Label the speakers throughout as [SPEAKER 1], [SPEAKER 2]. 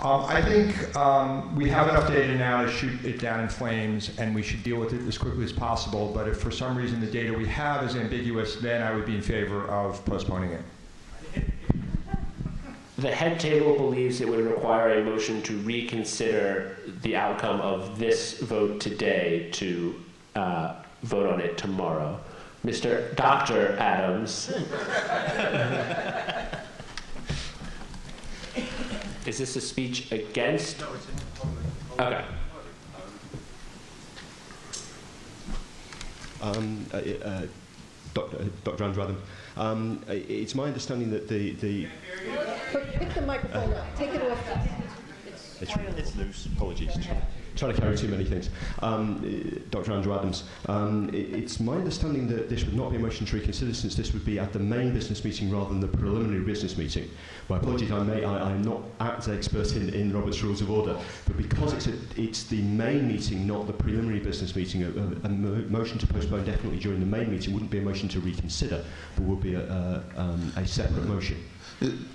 [SPEAKER 1] Um, I think um, we have enough data now to shoot it down in flames, and we should deal with it as quickly as possible. But if for some reason the data we have is ambiguous, then I would be in favor of postponing it.
[SPEAKER 2] The head table believes it would require a motion to reconsider the outcome of this vote today to uh, vote on it tomorrow. Mr. Dr. Adams. Is this a speech against? Okay.
[SPEAKER 3] Um, uh, uh, Dr. uh, Dr. Andrew um, uh, it's my understanding that the, the
[SPEAKER 4] Pick the microphone up, take it off.
[SPEAKER 3] It's, it's loose. Apologies. Trying, to carry too many things. Um, Dr. Andrew Adams, um, i it's my understanding that this would not be a motion to reconsider since this would be at the main business meeting rather than the preliminary business meeting. My apologies, I may, I, I'm not as expert in, in Robert's Rules of Order, but because it's, a, it's the main meeting, not the preliminary business meeting, a, a, a mo- motion to postpone definitely during the main meeting wouldn't be a motion to reconsider, but would be a, um, a separate motion.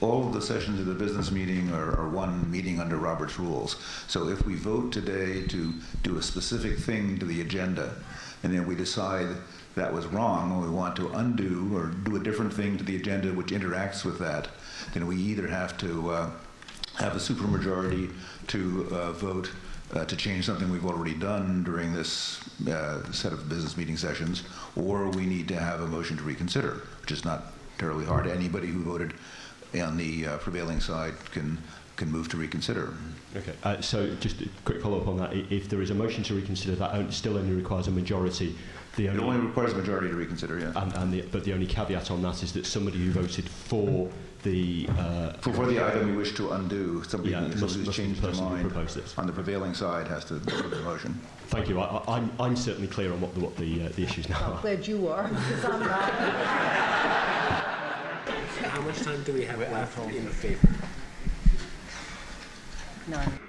[SPEAKER 5] All of the sessions of the business meeting are, are one meeting under Robert's rules. So if we vote today to do a specific thing to the agenda, and then we decide that was wrong, and we want to undo or do a different thing to the agenda which interacts with that, then we either have to uh, have a supermajority to uh, vote uh, to change something we've already done during this uh, set of business meeting sessions, or we need to have a motion to reconsider, which is not terribly hard. Anybody who voted on the uh, prevailing side can can move to reconsider.
[SPEAKER 3] Okay, uh, so just a quick follow-up on that. If there is a motion to reconsider, that still only requires a majority. The
[SPEAKER 5] It
[SPEAKER 3] only,
[SPEAKER 5] only requires a majority to reconsider, yeah.
[SPEAKER 3] and, and the, but the only caveat on that is that somebody who voted for the uh,
[SPEAKER 5] For, for the item we wish to undo, somebody
[SPEAKER 3] Yeah,
[SPEAKER 5] who-
[SPEAKER 3] must-
[SPEAKER 5] somebody who's
[SPEAKER 3] must be the
[SPEAKER 5] changed their mind
[SPEAKER 3] proposed this.
[SPEAKER 5] on the prevailing side has to vote the motion.
[SPEAKER 3] Thank you. I, I, I'm, I'm certainly clear on what the, what the, uh, the issues now
[SPEAKER 4] I'm
[SPEAKER 3] are.
[SPEAKER 4] glad you are, because I'm not.
[SPEAKER 2] How much time do we have left in favor?
[SPEAKER 4] None.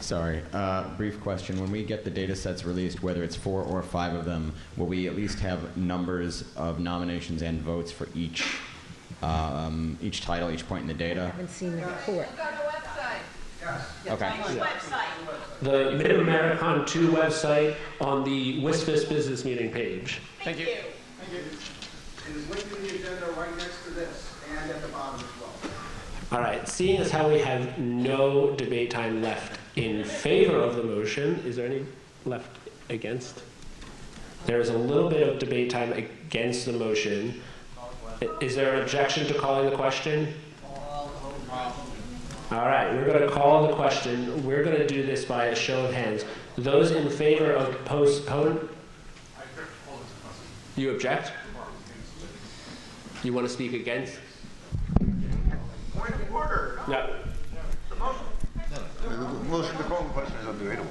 [SPEAKER 6] Sorry, uh, brief question. When we get the data sets released, whether it's four or five of them, will we at least have numbers of nominations and votes for each, um, each title, each point in the data?
[SPEAKER 4] I haven't seen the report.
[SPEAKER 6] Okay.
[SPEAKER 2] The MidAmeriCon 2 website on the WSFS business meeting page.
[SPEAKER 7] It is linked in the agenda right next to this and at the bottom as well.
[SPEAKER 2] All right, seeing as how we have no debate time left in favor of the motion, is there any left against? There is a little bit of debate time against the motion. Is there an objection to calling the question? All right, we're going to call the question. We're going to do this by a show of hands. Those in favor of postpone? You object? You want to speak against?
[SPEAKER 7] Point of order.
[SPEAKER 2] No.
[SPEAKER 5] The motion to call the question is undebatable,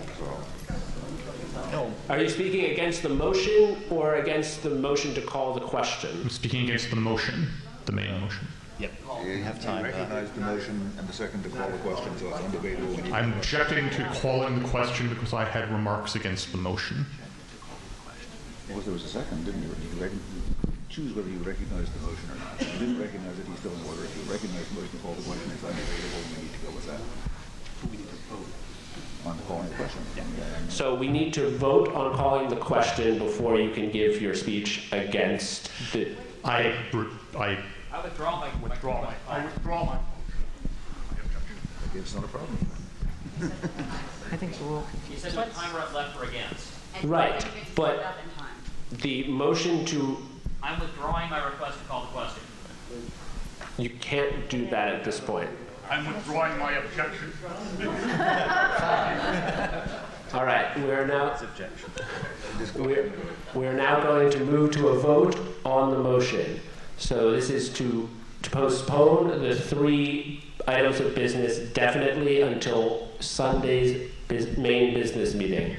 [SPEAKER 5] so.
[SPEAKER 2] Are you speaking against the motion or against the motion to call the question?
[SPEAKER 8] I'm speaking against the motion, the main motion. Yep.
[SPEAKER 5] You have time. recognize the motion and the second to call the question, so it's undebatable.
[SPEAKER 8] I'm objecting to calling the question because I had remarks against the motion.
[SPEAKER 5] Well, there was a second, didn't you? You rec- you choose whether you recognize the motion or not. If you didn't recognize it, he's still in order. If you recognize the motion to call the question, it's undebatable, and we need to go with that. We need to vote on calling the question. And
[SPEAKER 2] So we need to vote on calling the question before you can give your speech against the.
[SPEAKER 8] I, re- I
[SPEAKER 9] I withdraw my.
[SPEAKER 8] withdraw my, I withdraw my.
[SPEAKER 5] It's not a problem.
[SPEAKER 4] I think we're all
[SPEAKER 9] You said there's time left for against.
[SPEAKER 2] Right, but the motion to.
[SPEAKER 9] I'm withdrawing my request to call the question.
[SPEAKER 2] You can't do that at this point.
[SPEAKER 8] I'm withdrawing my objection.
[SPEAKER 2] All right, we are now. We're, we're now going to move to a vote on the motion. So this is to, to postpone the three items of business definitely until Sunday's bus- main business meeting.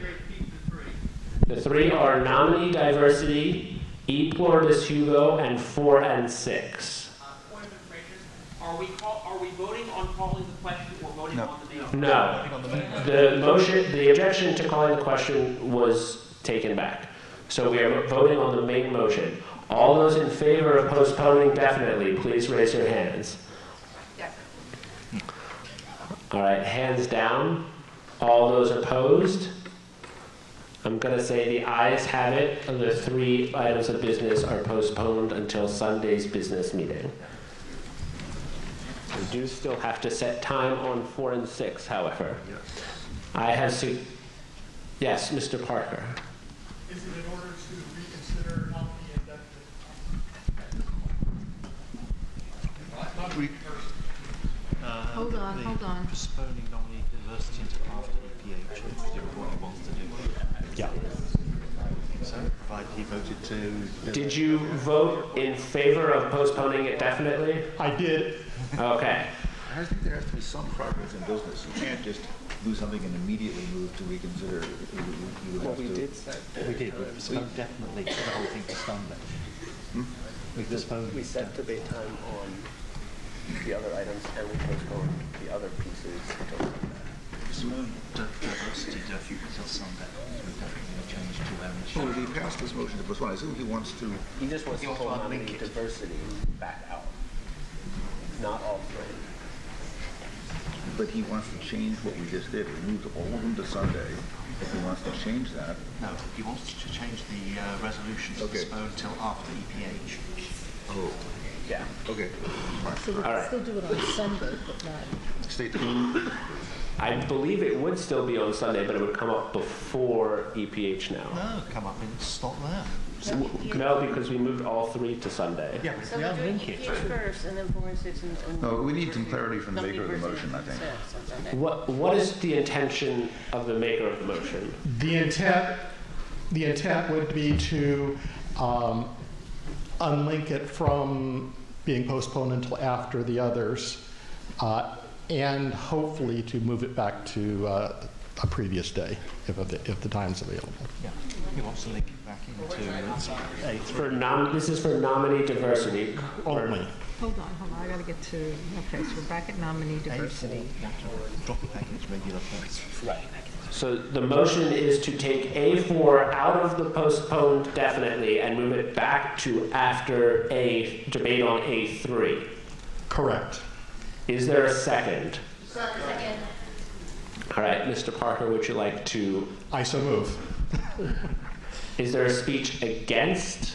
[SPEAKER 2] The three are nominee diversity, e pluribus Hugo, and four and six.
[SPEAKER 9] Uh, point of are we call, are we voting on calling the question or voting
[SPEAKER 5] No.
[SPEAKER 9] on the main?
[SPEAKER 2] No. The motion, the objection to calling the question was taken back. So we are voting on the main motion. All those in favor of postponing definitely, please raise your hands. All right, hands down. All those opposed? I'm going to say the ayes have it. The three items of business are postponed until Sunday's business meeting. We do still have to set time on four and six, however. I have su- yes, Mr. Parker.
[SPEAKER 8] Is it in order to reconsider not the inducted?
[SPEAKER 4] Hold on, hold on.
[SPEAKER 10] Postponing nominee diversity until after EPH,
[SPEAKER 3] Yeah.
[SPEAKER 10] So, provided he voted to.
[SPEAKER 2] Did you vote in favor of postponing it definitely?
[SPEAKER 8] I did.
[SPEAKER 2] Okay.
[SPEAKER 5] I think there has to be some progress in business. You can't just do something and immediately move to reconsider. You- you- you would have to-
[SPEAKER 10] say. We did, we postponed definitely the whole thing to Sunday.
[SPEAKER 5] Hmm?
[SPEAKER 10] We postponed.
[SPEAKER 2] We set debate time on the other items and we postponed the other pieces
[SPEAKER 5] Well,
[SPEAKER 10] Irish.
[SPEAKER 5] if he passed this motion to postpone, I assume he wants to,
[SPEAKER 2] He just wants to
[SPEAKER 10] wants
[SPEAKER 2] pull
[SPEAKER 10] to unlink
[SPEAKER 2] nominee
[SPEAKER 10] it.
[SPEAKER 2] diversity back out. Not all three.
[SPEAKER 5] but he wants to change what we just did. We moved all of them to Sunday. If he wants to change that,
[SPEAKER 10] No, he wants to change the uh, resolution to
[SPEAKER 5] Okay.
[SPEAKER 10] postpone till after EPH.
[SPEAKER 5] oh,
[SPEAKER 2] Yeah.
[SPEAKER 5] okay.
[SPEAKER 4] So we
[SPEAKER 2] All
[SPEAKER 4] can
[SPEAKER 2] right.
[SPEAKER 4] still do it on Sunday, but not.
[SPEAKER 5] State the,
[SPEAKER 2] I believe it would still be on Sunday, but it would come up before EPH now.
[SPEAKER 10] No, come up and stop there.
[SPEAKER 2] No, because we moved all three to Sunday.
[SPEAKER 10] Yeah, but
[SPEAKER 11] So
[SPEAKER 10] we
[SPEAKER 11] we're doing
[SPEAKER 10] unlink it.
[SPEAKER 11] EPH first and then four and six and. and-
[SPEAKER 5] No, we need some clarity from the maker of the motion, I think.
[SPEAKER 11] six on Sunday.
[SPEAKER 2] What, what is the intention of the maker of the motion?
[SPEAKER 8] The intent, the intent would be to um, unlink it from being postponed until after the others, uh, and hopefully to move it back to uh, a previous day, if, the- if the time's available.
[SPEAKER 10] Yeah, he wants to link it back into A
[SPEAKER 2] For nom, this is for nominee diversity.
[SPEAKER 8] Only.
[SPEAKER 4] Hold on, hold on, I gotta get to, okay, so we're back at nominee diversity.
[SPEAKER 10] Drop it back in regular place.
[SPEAKER 2] Right. So the motion is to take A4 out of the postponed definitely and move it back to after a debate on A3.
[SPEAKER 8] Correct.
[SPEAKER 2] Is there a second? All right, Mr. Parker, would you like to,
[SPEAKER 8] I so move.
[SPEAKER 2] is there a speech against?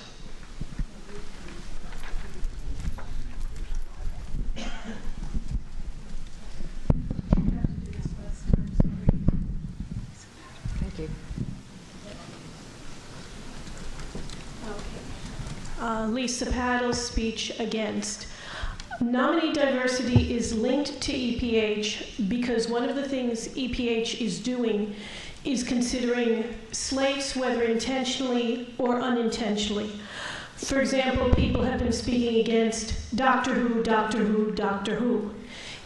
[SPEAKER 4] Thank you.
[SPEAKER 12] Uh, Lisa Padol's speech against. Nominee diversity is linked to EPH because one of the things EPH is doing is considering slates, whether intentionally or unintentionally. For example, people have been speaking against Doctor Who, Doctor Who, Doctor Who.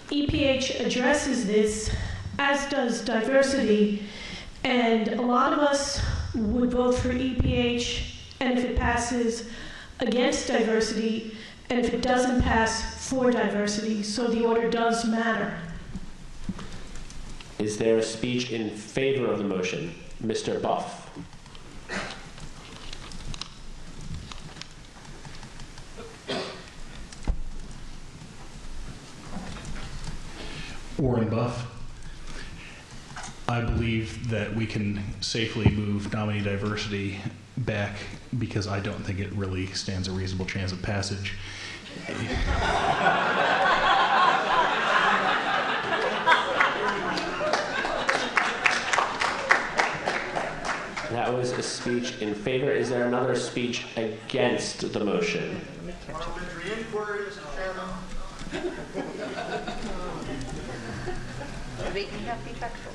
[SPEAKER 12] EPH addresses this, as does diversity, and a lot of us would vote for EPH, and if it passes, against diversity, and if it doesn't pass, for diversity. So the order does matter.
[SPEAKER 2] Is there a speech in favor of the motion? Mr. Buff.
[SPEAKER 13] Warren Buff. I believe that we can safely move nominee diversity back because I don't think it really stands a reasonable chance of passage.
[SPEAKER 2] That was a speech in favor. Is there another speech against the motion?
[SPEAKER 7] Parliamentary inquiry, Mr. Chairman.
[SPEAKER 11] Debate can be factual.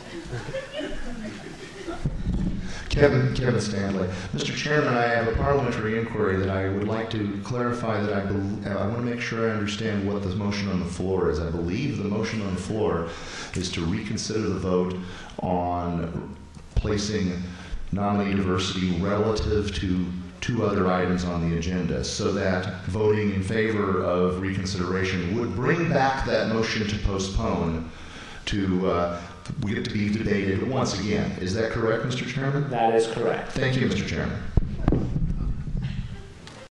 [SPEAKER 14] Kevin, Kevin Standlee. Mr. Chairman, I have a parliamentary inquiry that I would like to clarify that I, bel- I want to make sure I understand what the motion on the floor is. I believe the motion on the floor is to reconsider the vote on placing nominee diversity relative to two other items on the agenda, so that voting in favor of reconsideration would bring back that motion to postpone to uh, get to be debated once again. Is that correct, Mr. Chairman?
[SPEAKER 2] That is correct.
[SPEAKER 14] Thank you, Mr. Chairman.